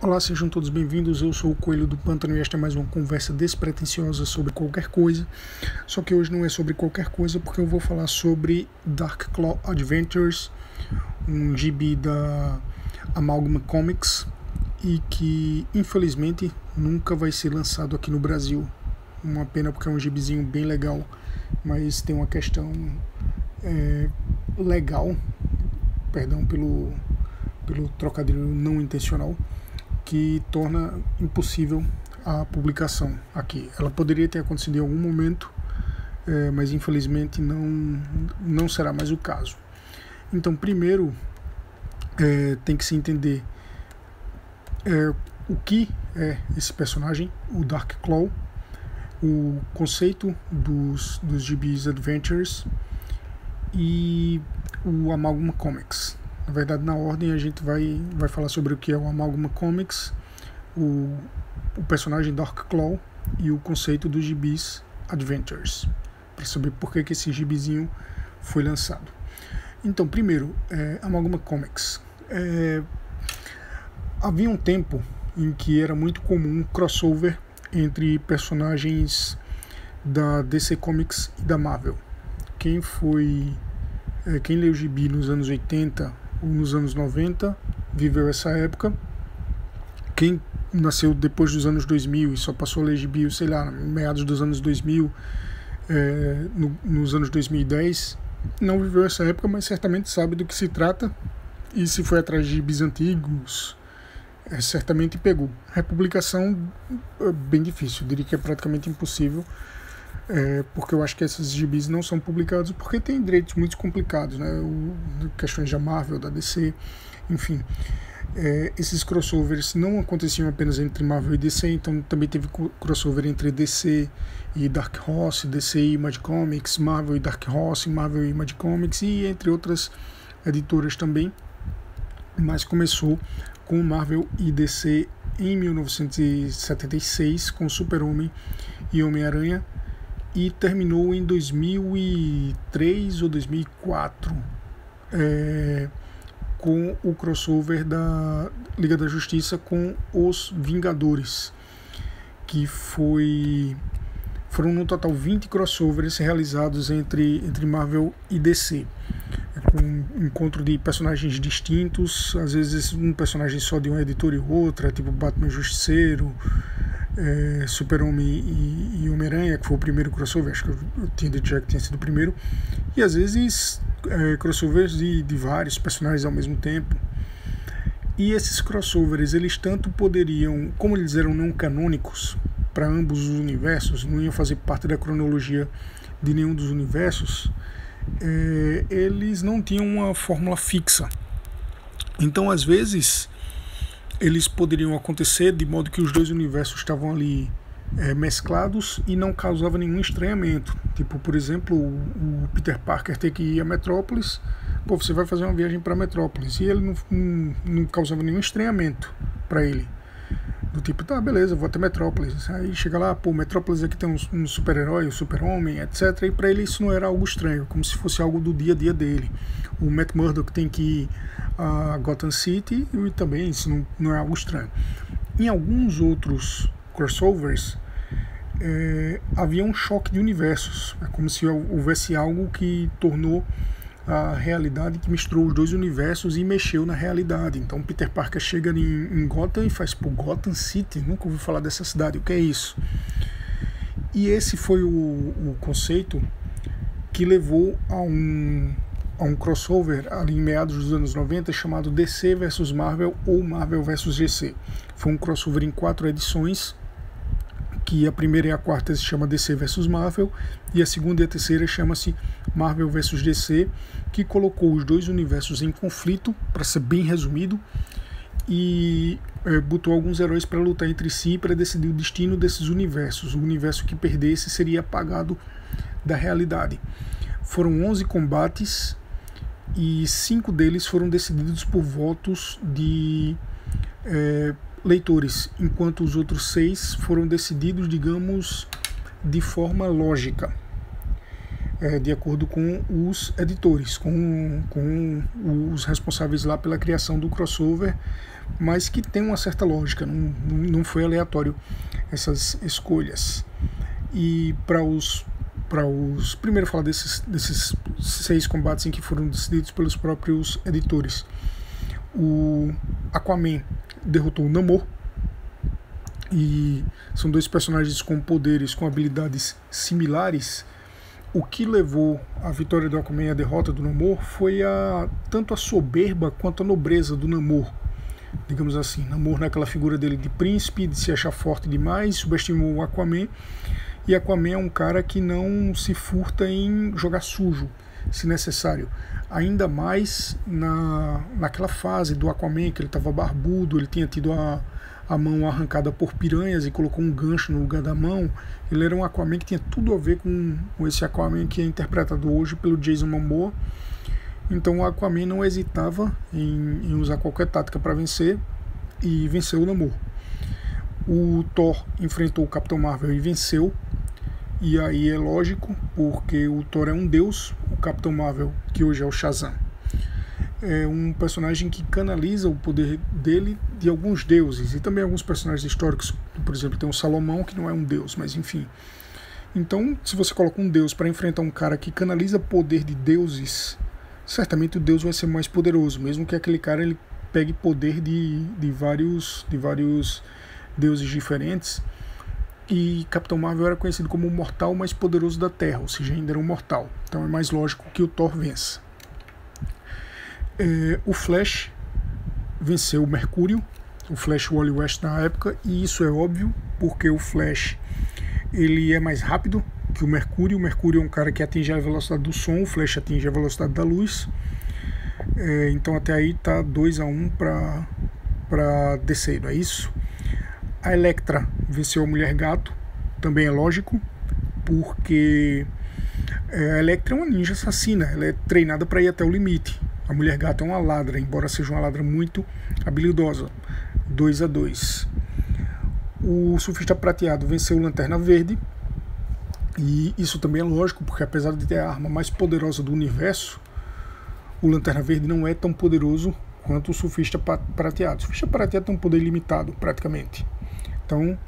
Olá, sejam todos bem-vindos. Eu sou o Coelho do Pântano e esta é mais uma conversa despretensiosa sobre qualquer coisa. Só que hoje não é sobre qualquer coisa porque eu vou falar sobre Dark Claw Adventures, um gibi da Amalgama Comics e que infelizmente nunca vai ser lançado aqui no Brasil. Uma pena porque é um gibizinho bem legal, mas tem uma questão é, legal, perdão pelo, pelo trocadilho não intencional que torna impossível a publicação aqui. Ela poderia ter acontecido em algum momento, é, mas infelizmente não, não será mais o caso. Então, primeiro, é, tem que se entender é, o que é esse personagem, o Dark Claw, o conceito dos, dos GB's Adventures e o Amalgama Comics. Na verdade, na ordem a gente vai, vai falar sobre o que é o Amalgama Comics, o, o personagem Dark Claw e o conceito dos gibis Adventures, para saber por que, que esse gibizinho foi lançado. Então, primeiro, é, Amalgama Comics. É, havia um tempo em que era muito comum crossover entre personagens da DC Comics e da Marvel. Quem foi. É, quem leu gibi nos anos 80 nos anos 90, viveu essa época. Quem nasceu depois dos anos 2000 e só passou a ler gibi, sei lá, meados dos anos 2000, é, no, nos anos 2010, não viveu essa época, mas certamente sabe do que se trata e se foi atrás de gibis antigos, é, certamente pegou. Republicação é bem difícil, diria que é praticamente impossível é, porque eu acho que esses gibis não são publicados porque tem direitos muito complicados, né? O, questões da Marvel, da DC, enfim. É, esses crossovers não aconteciam apenas entre Marvel e DC, então também teve crossover entre DC e Dark Horse, DC e Image Comics, Marvel e Dark Horse, Marvel e Image Comics e entre outras editoras também. Mas começou com Marvel e DC em 1976 com Super-Homem e Homem-Aranha e terminou em 2003 ou 2004 é, com o crossover da Liga da Justiça com os Vingadores, que foi foram no total 20 crossovers realizados entre, entre Marvel e DC. Com um encontro de personagens distintos, às vezes um personagem só de uma editora e outra, tipo Batman Justiceiro, é, Super-Homem e, e Homem-Aranha, que foi o primeiro crossover, acho que dito já que tinha sido o primeiro, e às vezes é, crossovers de, de vários personagens ao mesmo tempo. E esses crossovers, eles tanto poderiam, como eles eram não canônicos para ambos os universos, não iam fazer parte da cronologia de nenhum dos universos, é, eles não tinham uma fórmula fixa. Então, às vezes, eles poderiam acontecer de modo que os dois universos estavam ali é, mesclados e não causava nenhum estranhamento. Tipo, por exemplo, o, o, Peter Parker ter que ir a Metrópolis, pô, você vai fazer uma viagem para Metrópolis e ele não, não, não causava nenhum estranhamento para ele. Do tipo, tá, beleza, vou até Metrópolis. Aí chega lá, pô, Metrópolis aqui tem um, um super-herói, um super-homem, etc. E para ele isso não era algo estranho, como se fosse algo do dia a dia dele. O Matt Murdock tem que ir a Gotham City e também isso não, não é algo estranho. Em alguns outros crossovers, é, havia um choque de universos. É como se houvesse algo que tornou a realidade que misturou os dois universos e mexeu na realidade. Então Peter Parker chega em, em Gotham e faz, pô, Gotham City, nunca ouvi falar dessa cidade, o que é isso? E esse foi o, o conceito que levou a um, a um crossover ali em meados dos anos 90 chamado DC versus Marvel ou Marvel versus DC. Foi um crossover em quatro edições que a primeira e a quarta se chama DC versus Marvel e a segunda e a terceira chama-se Marvel versus DC, que colocou os dois universos em conflito, para ser bem resumido, e é, botou alguns heróis para lutar entre si para decidir o destino desses universos. O universo que perdesse seria apagado da realidade. Foram 11 combates e cinco deles foram decididos por votos de é, leitores, enquanto os outros seis foram decididos, digamos, de forma lógica. é, de acordo com os editores, com, com os responsáveis lá pela criação do crossover, mas que tem uma certa lógica, não, não foi aleatório essas escolhas. E para os para os primeiro falar desses desses seis combates em que foram decididos pelos próprios editores. O Aquaman derrotou o Namor e são dois personagens com poderes, com habilidades similares. O que levou a vitória do Aquaman e a derrota do Namor foi a tanto a soberba quanto a nobreza do Namor digamos assim. Namor naquela figura dele de príncipe, de se achar forte demais, subestimou o Aquaman. E Aquaman é um cara que não se furta em jogar sujo, se necessário. Ainda mais na, naquela fase do Aquaman, que ele estava barbudo, ele tinha tido a, a mão arrancada por piranhas e colocou um gancho no lugar da mão. Ele era um Aquaman que tinha tudo a ver com, com esse Aquaman que é interpretado hoje pelo Jason Momoa então o Aquaman não hesitava em, em usar qualquer tática para vencer e venceu o Namor. O Thor enfrentou o Capitão Marvel e venceu. E aí é lógico, porque o Thor é um deus, o Capitão Marvel, que hoje é o Shazam, é um personagem que canaliza o poder dele de alguns deuses e também alguns personagens históricos. Por exemplo, tem o Salomão, que não é um deus, mas enfim. Então, se você coloca um deus para enfrentar um cara que canaliza poder de deuses, certamente o Deus vai ser mais poderoso, mesmo que aquele cara ele pegue poder de, de vários de vários deuses diferentes. E Capitão Marvel era conhecido como o mortal mais poderoso da Terra, ou seja, ainda era um mortal. Então é mais lógico que o Thor vença. É, o Flash venceu o Mercúrio, o Flash Wally West na época, e isso é óbvio, porque o Flash ele é mais rápido, que o Mercúrio. O Mercúrio é um cara que atinge a velocidade do som, o Flash atinge a velocidade da luz. É, então até aí tá 2 a 1 um para DC, não é isso? A Electra venceu a Mulher Gato, também é lógico, porque é, a Electra é uma ninja assassina, ela é treinada para ir até o limite. A Mulher Gato é uma ladra, embora seja uma ladra muito habilidosa. 2 a 2. O Surfista Prateado venceu o Lanterna Verde, e isso também é lógico, porque apesar de ter a arma mais poderosa do universo, o Lanterna Verde não é tão poderoso quanto o Surfista Prateado. O Surfista Prateado tem um poder limitado, praticamente. Então,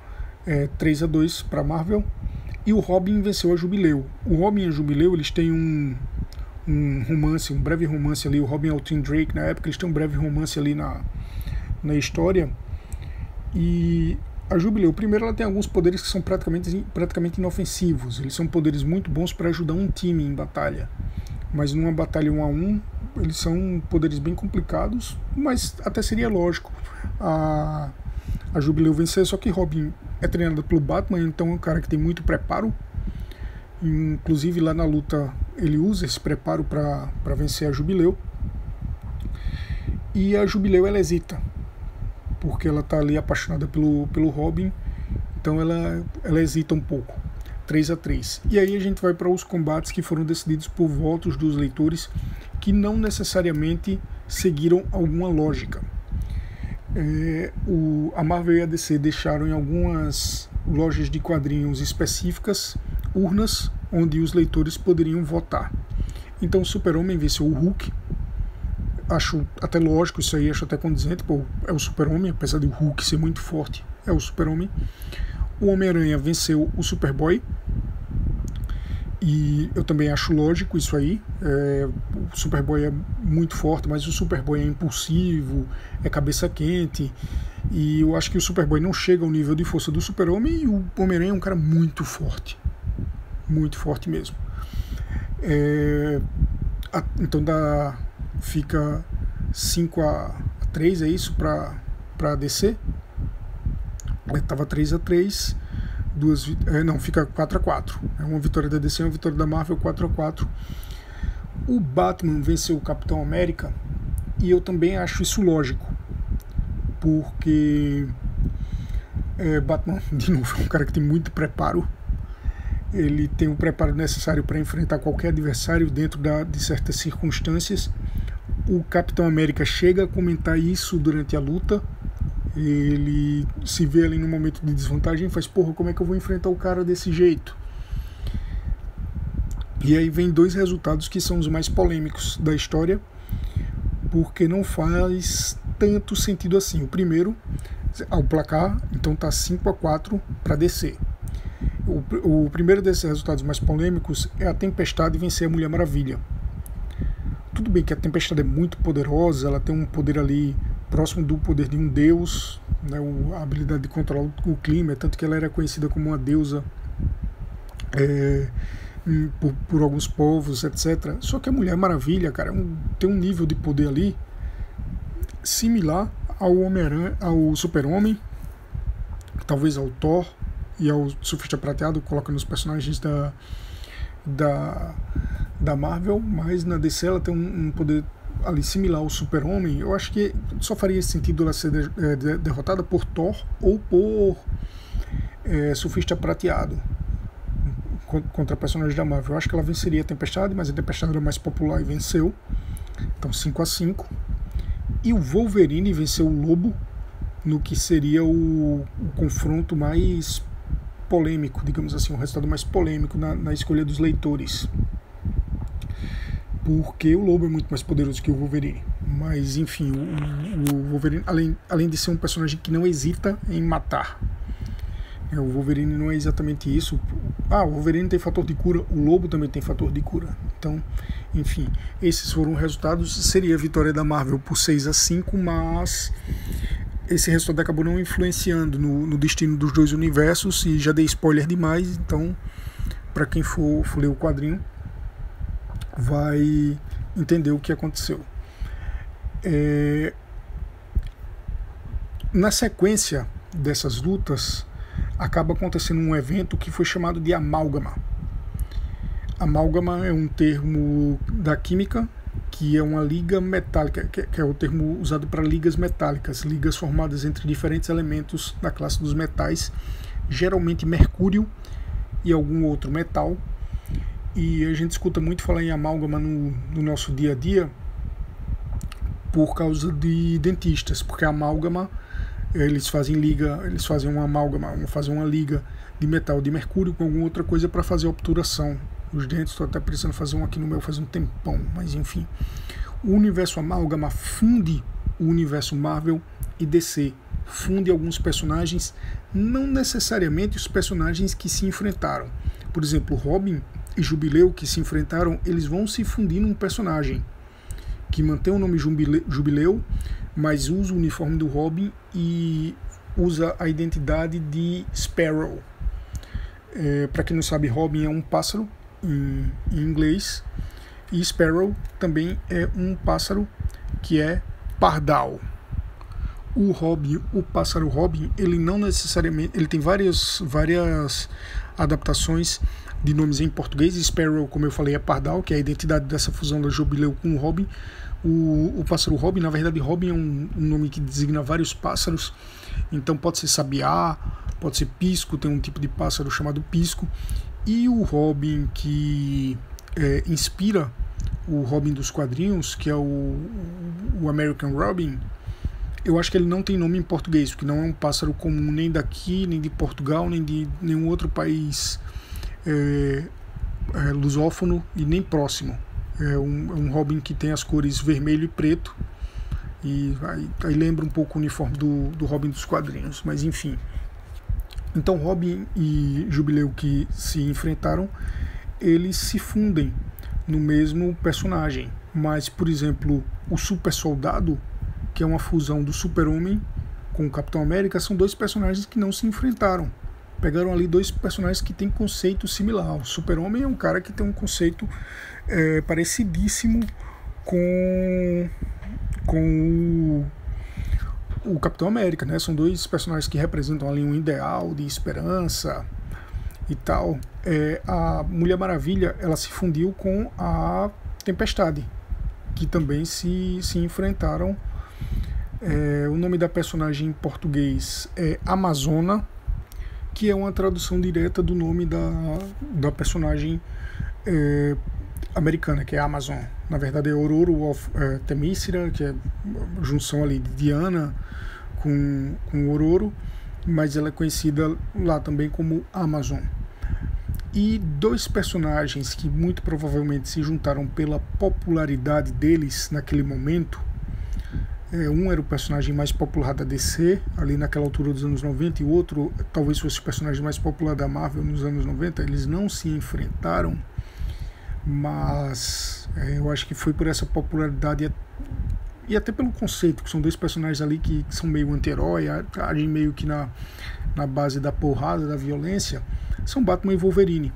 é 3 a 2 para Marvel. E o Robin venceu a Jubileu. O Robin e a Jubileu, eles têm um, um romance, um breve romance ali. O Robin e o Tim Drake, na época, eles têm um breve romance ali na, na história. E a Jubileu, primeiro, ela tem alguns poderes que são praticamente, praticamente inofensivos. Eles são poderes muito bons para ajudar um time em batalha. Mas numa batalha um a um, eles são poderes bem complicados, mas até seria lógico a, a Jubileu vencer. Só que Robin é treinada pelo Batman, então é um cara que tem muito preparo. Inclusive lá na luta ele usa esse preparo para vencer a Jubileu. E a Jubileu ela hesita porque ela está ali apaixonada pelo, pelo Robin, então ela, ela hesita um pouco. 3 a 3 E aí a gente vai para os combates que foram decididos por votos dos leitores que não necessariamente seguiram alguma lógica. É, o, a Marvel e a DC deixaram em algumas lojas de quadrinhos específicas urnas onde os leitores poderiam votar. Então o Super-Homem venceu o Hulk, acho até lógico isso aí, acho até condizente, pô, é o super-homem, apesar de o Hulk ser muito forte, é o super-homem. O Homem-Aranha venceu o Superboy, e eu também acho lógico isso aí. É, o Superboy é muito forte, mas o Superboy é impulsivo, é cabeça quente. E eu acho que o Superboy não chega ao nível de força do Super-Homem e o Homem-Aranha é um cara muito forte. Muito forte mesmo. É, a, então dá, fica 5 a 3, é isso, para DC? Estava 3 a 3 duas, é, não, fica 4 a 4 É uma vitória da DC uma vitória da Marvel, 4 a 4 O Batman venceu o Capitão América e eu também acho isso lógico, porque é, Batman, de novo, é um cara que tem muito preparo. Ele tem o preparo necessário para enfrentar qualquer adversário dentro da, de certas circunstâncias. O Capitão América chega a comentar isso durante a luta. Ele se vê ali no momento de desvantagem e faz: Porra, como é que eu vou enfrentar o cara desse jeito? E aí vem dois resultados que são os mais polêmicos da história, porque não faz tanto sentido assim. O primeiro, ao placar, então tá 5 a 4 para descer. O, o primeiro desses resultados mais polêmicos é a Tempestade vencer a Mulher Maravilha. Tudo bem que a Tempestade é muito poderosa, ela tem um poder ali próximo do poder de um deus, né, a habilidade de controlar o clima, tanto que ela era conhecida como uma deusa é, por, por, alguns povos, etc. Só que a Mulher Maravilha, cara, é um, tem um nível de poder ali similar ao Homem-Aranha, ao Super-Homem, talvez ao Thor e ao Surfista Prateado, coloca nos personagens da, da, da Marvel, mas na DC ela tem um, um poder ali similar ao Super-Homem. Eu acho que só faria sentido ela ser de, é, de, derrotada por Thor ou por é, Surfista Prateado contra personagens da Marvel. Eu acho que ela venceria a Tempestade, mas a Tempestade era mais popular e venceu. Então 5 a 5 E o Wolverine venceu o Lobo no que seria o, o confronto mais polêmico, digamos assim, o resultado mais polêmico na, na escolha dos leitores. Porque o Lobo é muito mais poderoso que o Wolverine. Mas, enfim, o, o Wolverine, além, além de ser um personagem que não hesita em matar, é, o Wolverine não é exatamente isso. Ah, o Wolverine tem fator de cura, o Lobo também tem fator de cura. Então, enfim, esses foram os resultados. Seria a vitória da Marvel por 6 a 5, mas esse resultado acabou não influenciando no, no destino dos dois universos e já dei spoiler demais, então para quem for, for ler o quadrinho vai entender o que aconteceu. É... Na sequência dessas lutas, acaba acontecendo um evento que foi chamado de amálgama. Amálgama é um termo da química que é uma liga metálica, que é o termo usado para ligas metálicas, ligas formadas entre diferentes elementos da classe dos metais, geralmente mercúrio e algum outro metal. E a gente escuta muito falar em amálgama no, no nosso dia a dia por causa de dentistas, porque a amálgama eles fazem liga, eles fazem uma amálgama, fazem uma liga de metal de mercúrio com alguma outra coisa para fazer obturação dos dentes. Estou até precisando fazer um aqui no meu faz um tempão, mas enfim. O universo amálgama funde o universo Marvel e DC, funde alguns personagens, não necessariamente os personagens que se enfrentaram. Por exemplo, Robin e Jubileu que se enfrentaram, eles vão se fundir num personagem que mantém o nome Jubileu, mas usa o uniforme do Robin e usa a identidade de Sparrow. É, Para quem não sabe, Robin é um pássaro em, em, inglês e Sparrow também é um pássaro que é pardal. O Robin, o pássaro Robin, ele não necessariamente, ele tem várias, várias adaptações de nomes em português. Sparrow, como eu falei, é pardal, que é a identidade dessa fusão da Jubileu com o Robin. O, o pássaro Robin, na verdade, Robin é um, um, nome que designa vários pássaros. Então pode ser sabiá, pode ser pisco, tem um tipo de pássaro chamado pisco. E o Robin que é, inspira o Robin dos quadrinhos, que é o, o American Robin, eu acho que ele não tem nome em português, porque não é um pássaro comum nem daqui, nem de Portugal, nem de nenhum outro país é, é, lusófono e nem próximo. É um, é um Robin que tem as cores vermelho e preto. E aí, aí lembra um pouco o uniforme do, do Robin dos quadrinhos, mas enfim. Então Robin e Jubileu que se enfrentaram, eles se fundem no mesmo personagem. Mas, por exemplo, o Super Soldado, que é uma fusão do Super-Homem com o Capitão América, são dois personagens que não se enfrentaram pegaram ali dois personagens que têm conceito similar. O Super-Homem é um cara que tem um conceito é, parecidíssimo com, com o, o, Capitão América, né? São dois personagens que representam ali um ideal de esperança e tal. É, a Mulher Maravilha, ela se fundiu com a Tempestade, que também se, se enfrentaram. É, o nome da personagem em português é Amazona, que é uma tradução direta do nome da, da personagem é, americana, que é Amazon. Na verdade é Ororo of é, Temícera, que é junção ali de Diana com, com Ororo, mas ela é conhecida lá também como Amazon. E dois personagens que muito provavelmente se juntaram pela popularidade deles naquele momento. É, um era o personagem mais popular da DC, ali naquela altura dos anos 90, e o outro talvez fosse o personagem mais popular da Marvel nos anos 90. Eles não se enfrentaram, mas é, eu acho que foi por essa popularidade e até pelo conceito, que são dois personagens ali que, que são meio anti-herói, agem meio que na, na base da porrada, da violência, são Batman e Wolverine.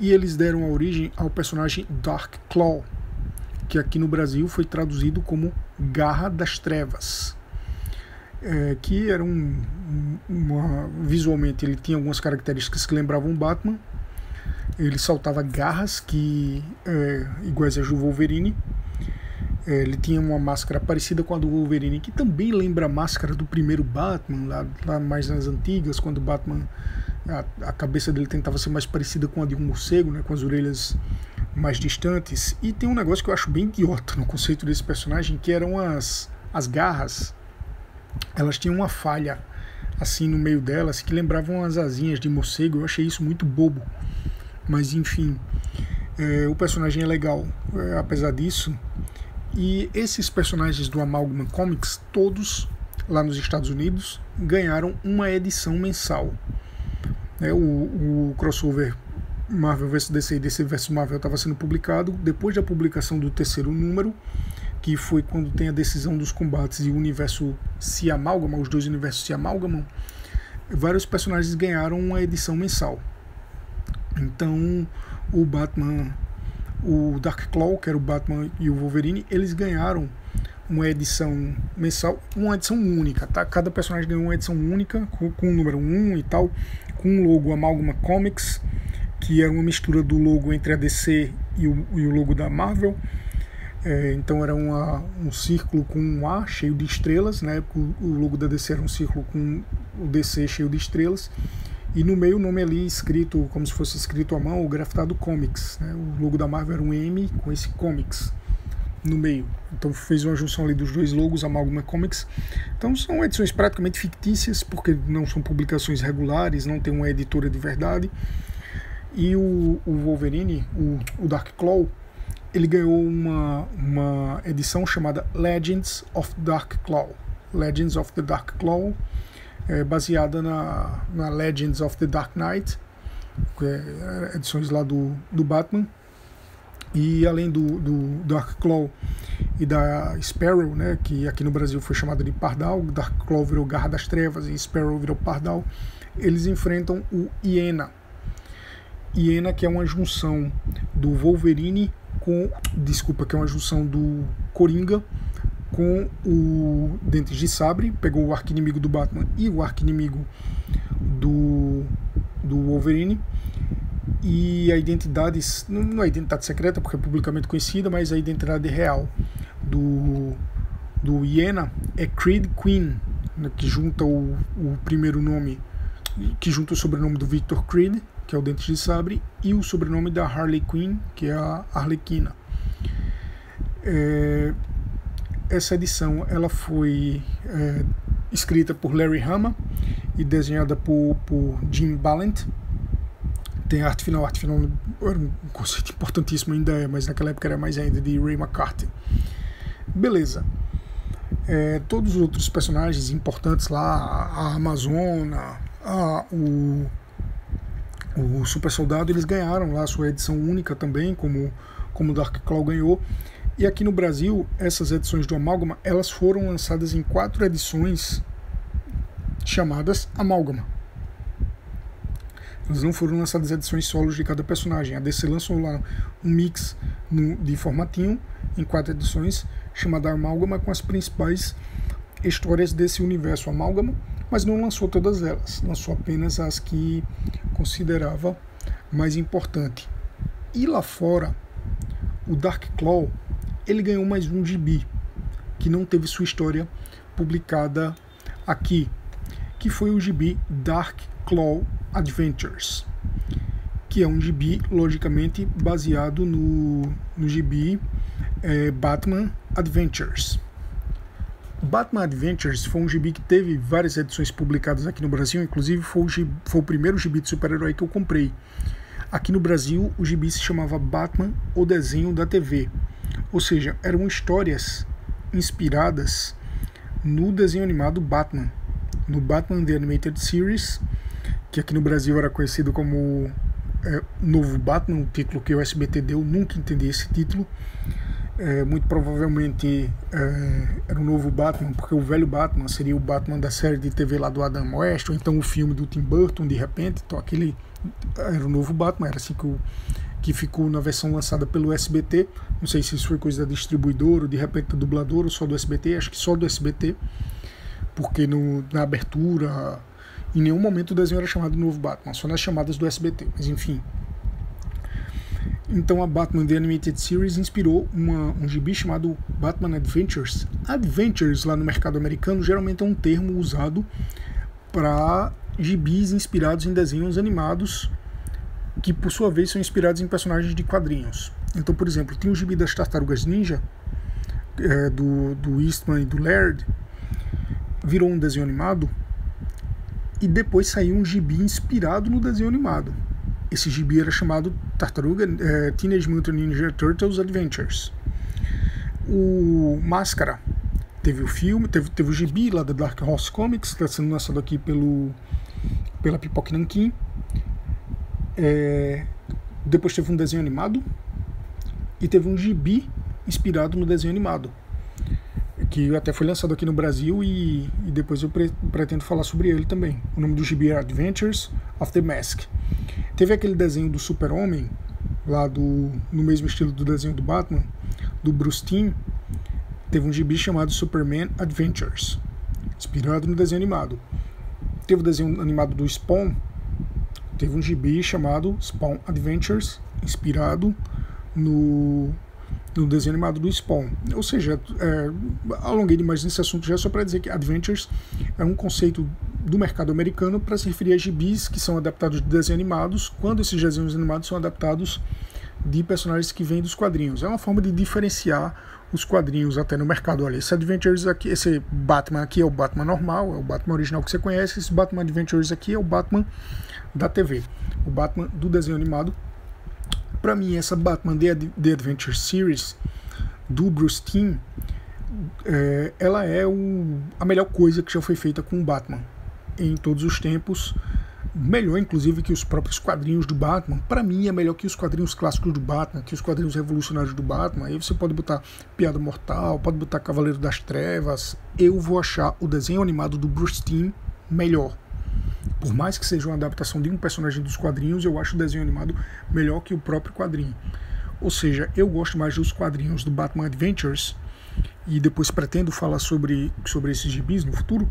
E eles deram origem ao personagem Dark Claw, que aqui no Brasil foi traduzido como Garra das Trevas. É, que era um, uma, visualmente ele tinha algumas características que lembravam Batman. Ele saltava garras que é, iguais a do Wolverine. É, ele tinha uma máscara parecida com a do Wolverine, que também lembra a máscara do primeiro Batman, lá, lá mais nas antigas, quando o Batman a, a, cabeça dele tentava ser mais parecida com a de um morcego, né, com as orelhas mais distantes. E tem um negócio que eu acho bem idiota no conceito desse personagem, que eram as, as garras. Elas tinham uma falha assim no meio delas que lembravam as asinhas de morcego. Eu achei isso muito bobo. Mas enfim, é, o personagem é legal, é, apesar disso. E esses personagens do Amalgam Comics, todos lá nos Estados Unidos, ganharam uma edição mensal. É, o, o crossover Marvel vs DC e DC vs Marvel estava sendo publicado. Depois da publicação do terceiro número, que foi quando tem a decisão dos combates e o universo se amalgama, os dois universos se amalgamam, vários personagens ganharam uma edição mensal. Então, o Batman, o Dark Claw, que era o Batman e o Wolverine, eles ganharam uma edição mensal, uma edição única, tá? Cada personagem ganhou uma edição única, com, com o número 1 e tal, com o logo Amalgama Comics, que era uma mistura do logo entre a DC e o, e o logo da Marvel. É, então era uma, um círculo com um A cheio de estrelas, né? O, o, logo da DC era um círculo com o DC cheio de estrelas. E no meio o nome ali escrito, como se fosse escrito à mão, o grafitado Comics. Né? O logo da Marvel era um M com esse Comics no meio. Então fez uma junção ali dos dois logos, Amalgama Comics. Então são edições praticamente fictícias, porque não são publicações regulares, não tem uma editora de verdade. E o, o Wolverine, o, o Dark Claw, ele ganhou uma, uma edição chamada Legends of Dark Claw. Legends of the Dark Claw, é, baseada na, na Legends of the Dark Knight, é, edições lá do, do Batman. E além do, do Dark Claw e da Sparrow, né, que aqui no Brasil foi chamada de Pardal, Dark Claw virou Garra das Trevas e Sparrow virou Pardal, eles enfrentam o Hiena. Hiena que é uma junção do Wolverine com, desculpa, que é uma junção do Coringa com o Dentes de Sabre, pegou o arquinimigo do Batman e o arquinimigo do, do Wolverine. E a identidade, não é identidade secreta porque é publicamente conhecida, mas a identidade real do, do Iena é Creed Queen, né, que junta o, o primeiro nome, que junta o sobrenome do Victor Creed, que é o Dente de Sabre, e o sobrenome da Harley Quinn, que é a Arlequina. É, essa edição ela foi é, escrita por Larry Hama e desenhada por, por Jim Ballant, tem arte final. Arte final era um conceito importantíssimo, ainda é, mas naquela época era mais ainda de Ray McCarthy. Beleza. É, todos os outros personagens importantes lá, a Amazona, a, o, o Super Soldado, eles ganharam lá sua edição única também, como, como Dark Claw ganhou. E aqui no Brasil, essas edições do Amálgama, elas foram lançadas em quatro edições chamadas Amálgama. Elas não foram lançadas edições solos de cada personagem. A DC lançou lá um mix no, de formatinho em quatro edições, chamada Amálgama, com as principais histórias desse universo Amálgama, mas não lançou todas elas. Lançou apenas as que considerava mais importante. E lá fora, o Dark Claw, ele ganhou mais um gibi, que não teve sua história publicada aqui, que foi o gibi Dark Claw Adventures, que é um gibi, logicamente, baseado no, no gibi é, Batman Adventures. Batman Adventures foi um gibi que teve várias edições publicadas aqui no Brasil, inclusive foi o, gibi, foi o primeiro gibi de super-herói que eu comprei. Aqui no Brasil, o gibi se chamava Batman, o desenho da TV. Ou seja, eram histórias inspiradas no desenho animado Batman, no Batman The Animated Series, que aqui no Brasil era conhecido como é, Novo Batman, o título que o SBT deu, nunca entendi esse título. É, muito provavelmente é, era o novo Batman, porque o velho Batman seria o Batman da série de TV lá do Adam West, ou então o filme do Tim Burton, de repente. Então aquele era o novo Batman, era assim que, o, que ficou na versão lançada pelo SBT. Não sei se isso foi coisa da distribuidora, ou de repente da dubladora, ou só do SBT, acho que só do SBT, porque no, na abertura, em nenhum momento o desenho era chamado Novo Batman, só nas chamadas do SBT, mas enfim. Então a Batman The Animated Series inspirou uma, um gibi chamado Batman Adventures. Adventures lá no mercado americano geralmente é um termo usado para gibis inspirados em desenhos animados que por sua vez são inspirados em personagens de quadrinhos. Então, por exemplo, tem o gibi das Tartarugas Ninja, é, do, do Eastman e do Laird, virou um desenho animado e depois saiu um gibi inspirado no desenho animado. Esse gibi era chamado Tartaruga é, Teenage Mutant Ninja Turtles Adventures. O Máscara teve o filme, teve, teve o gibi lá da Dark Horse Comics, está sendo lançado aqui pelo, pela Pipoque Nankin. É, depois teve um desenho animado e teve um gibi inspirado no desenho animado que até foi lançado aqui no Brasil e, e depois eu pre pretendo falar sobre ele também. O nome do gibi é Adventures of the Mask. Teve aquele desenho do Super-Homem, lá do, no mesmo estilo do desenho do Batman, do Bruce Timm. Teve um gibi chamado Superman Adventures, inspirado no desenho animado. Teve o desenho animado do Spawn, teve um gibi chamado Spawn Adventures, inspirado no no desenho animado do Spawn. Ou seja, é, alonguei demais nesse assunto já só para dizer que Adventures é um conceito do mercado americano para se referir a gibis que são adaptados de desenhos animados, quando esses desenhos animados são adaptados de personagens que vêm dos quadrinhos. É uma forma de diferenciar os quadrinhos até no mercado. Olha, esse Adventures aqui, esse Batman aqui é o Batman normal, é o Batman original que você conhece, esse Batman Adventures aqui é o Batman da TV, o Batman do desenho animado para mim, essa Batman The, The Adventure Series do Bruce Timm, é, ela é o, a melhor coisa que já foi feita com o Batman em todos os tempos. Melhor, inclusive, que os próprios quadrinhos do Batman. Para mim, é melhor que os quadrinhos clássicos do Batman, que os quadrinhos revolucionários do Batman. Aí você pode botar Piada Mortal, pode botar Cavaleiro das Trevas. Eu vou achar o desenho animado do Bruce Timm melhor. Por mais que seja uma adaptação de um personagem dos quadrinhos, eu acho o desenho animado melhor que o próprio quadrinho. Ou seja, eu gosto mais dos quadrinhos do Batman Adventures e depois pretendo falar sobre, sobre esses gibis no futuro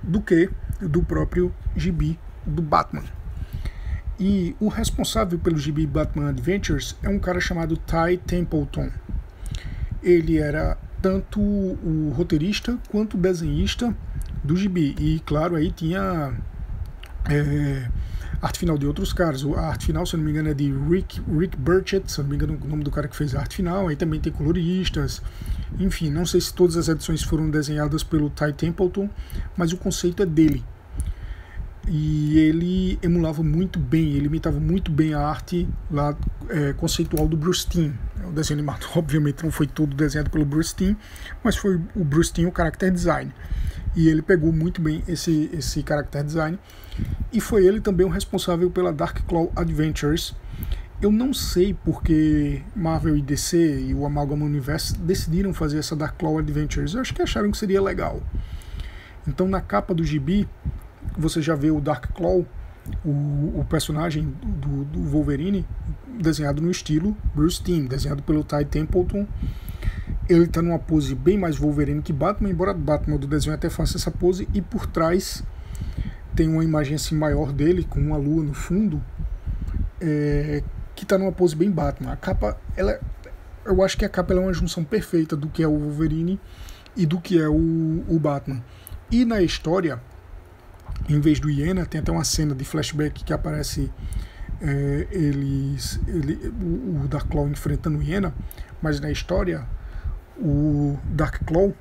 do que do próprio gibi do Batman. E o responsável pelo gibi Batman Adventures é um cara chamado Ty Templeton. Ele era tanto o roteirista quanto o desenhista do gibi. E claro, aí tinha é, arte final de outros caras. A arte final, se não me engano, é de Rick, Rick Burchett, se não me engano, o nome do cara que fez a arte final. Aí também tem coloristas. Enfim, não sei se todas as edições foram desenhadas pelo Ty Templeton, mas o conceito é dele. E ele emulava muito bem, ele imitava muito bem a arte lá é, conceitual do Bruce. O desenho animado, obviamente, não foi todo desenhado pelo Bruce mas foi o Bruce o character design e ele pegou muito bem esse, esse character design. E foi ele também o responsável pela Dark Claw Adventures. Eu não sei porque Marvel e DC e o Amalgama Universe decidiram fazer essa Dark Claw Adventures. Eu acho que acharam que seria legal. Então na capa do gibi você já vê o Dark Claw, o, o personagem do, do Wolverine, desenhado no estilo Bruce Timm, desenhado pelo Ty Templeton ele está numa pose bem mais Wolverine que Batman, embora Batman do desenho até faça essa pose, e por trás tem uma imagem assim maior dele, com uma lua no fundo, é, que está numa pose bem Batman. A capa, ela, eu acho que a capa é uma junção perfeita do que é o Wolverine e do que é o, o Batman. E na história, em vez do Iena, tem até uma cena de flashback que aparece é, eles, ele, o, o Dark enfrentando o Iena, mas na história o Dark Claw,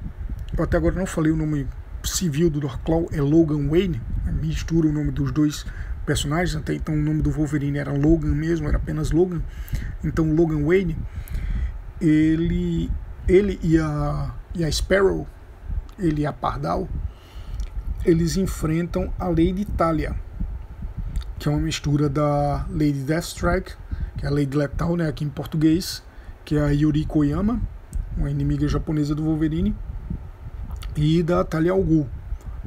eu até agora não falei o nome civil do Dark Claw, é Logan Wayne, mistura o nome dos dois personagens, até então o nome do Wolverine era Logan mesmo, era apenas Logan. Então Logan Wayne, ele, ele e, a, e a Sparrow, ele e a Pardal, eles enfrentam a Lady Talia, que é uma mistura da Lady Deathstrike, que é a Lady Letal, né, aqui em português, que é a Yuri Koyama, uma inimiga japonesa do Wolverine, e da Talia al Ghul,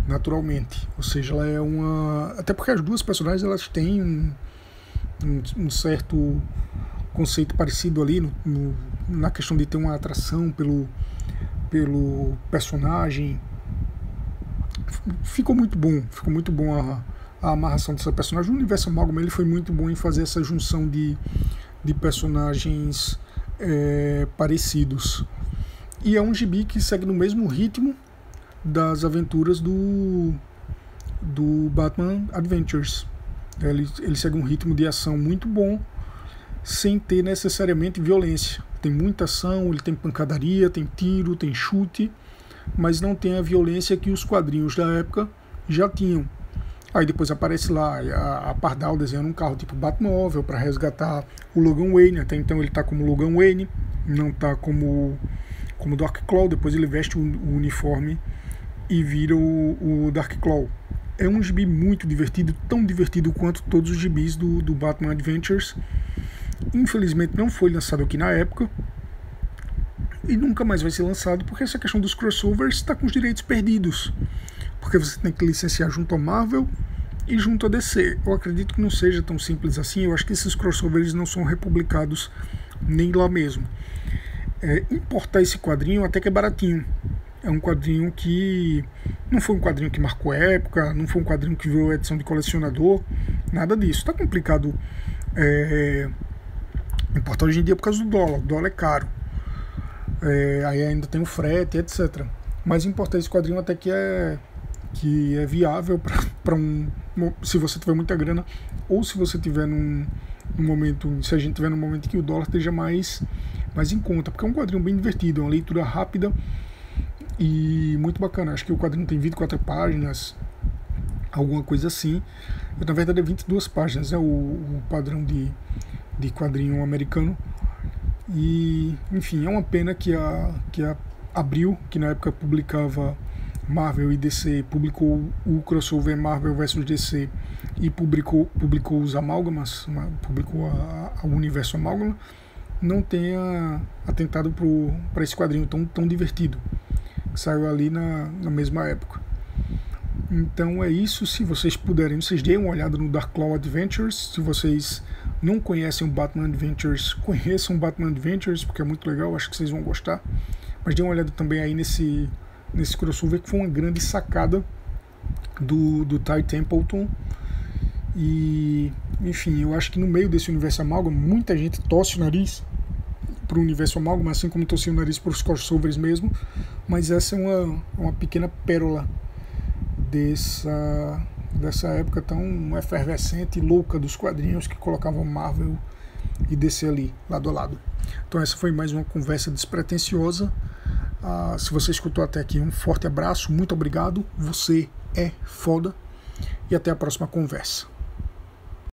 naturalmente. Ou seja, ela é uma. Até porque as duas personagens elas têm um, um, certo conceito parecido ali no, no, na questão de ter uma atração pelo, pelo personagem. Ficou muito bom, ficou muito bom a, a amarração dessa personagem. O universo Amalgama ele foi muito bom em fazer essa junção de, de personagens é, parecidos. E é um gibi que segue no mesmo ritmo das aventuras do, do Batman Adventures. Ele, ele segue um ritmo de ação muito bom, sem ter necessariamente violência. Tem muita ação, ele tem pancadaria, tem tiro, tem chute, mas não tem a violência que os quadrinhos da época já tinham. Aí depois aparece lá a, a Pardal desenhando um carro tipo Batmóvel para resgatar o Logan Wayne. Até então ele está como Logan Wayne, não está como como Dark Claw. Depois ele veste o, o uniforme e vira o, o Dark Claw. É um gibi muito divertido, tão divertido quanto todos os gibis do, do Batman Adventures. Infelizmente não foi lançado aqui na época e nunca mais vai ser lançado porque essa questão dos crossovers está com os direitos perdidos. Porque você tem que licenciar junto ao Marvel e junto a DC. Eu acredito que não seja tão simples assim. Eu acho que esses crossovers não são republicados nem lá mesmo. É, importar esse quadrinho até que é baratinho. É um quadrinho que não foi um quadrinho que marcou época, não foi um quadrinho que virou edição de colecionador, nada disso. Está complicado é, importar hoje em dia por causa do dólar. O dólar é caro. É, aí ainda tem o frete, etc. Mas importar esse quadrinho até que é que é viável para um se você tiver muita grana ou se você tiver num, num momento se a gente tiver num momento que o dólar esteja mais mais em conta porque é um quadrinho bem divertido é uma leitura rápida e muito bacana. Acho que o quadrinho tem 24 páginas, alguma coisa assim. Na verdade é 22 páginas, é o, o padrão de, de quadrinho americano. E, enfim, é uma pena que a, que a Abril, que na época publicava Marvel e DC, publicou o crossover Marvel vs DC e publicou, publicou os amálgamas, publicou a universo amálgama, não tenha atentado para esse quadrinho tão, tão divertido saiu ali na, na mesma época. Então é isso. Se vocês puderem, vocês deem uma olhada no Dark Claw Adventures. Se vocês não conhecem o Batman Adventures, conheçam o Batman Adventures, porque é muito legal, acho que vocês vão gostar. Mas deem uma olhada também aí nesse, nesse crossover, que foi uma grande sacada do, do Ty Templeton. E, enfim, eu acho que no meio desse universo amalgama, muita gente tosse o nariz para o universo amálgama, assim como torci o nariz para os crossovers mesmo, mas essa é uma, uma pequena pérola dessa, dessa época tão efervescente e louca dos quadrinhos que colocavam Marvel e DC ali, lado a lado. Então essa foi mais uma conversa despretensiosa. Ah, se você escutou até aqui, um forte abraço, muito obrigado, você é foda e até a próxima conversa.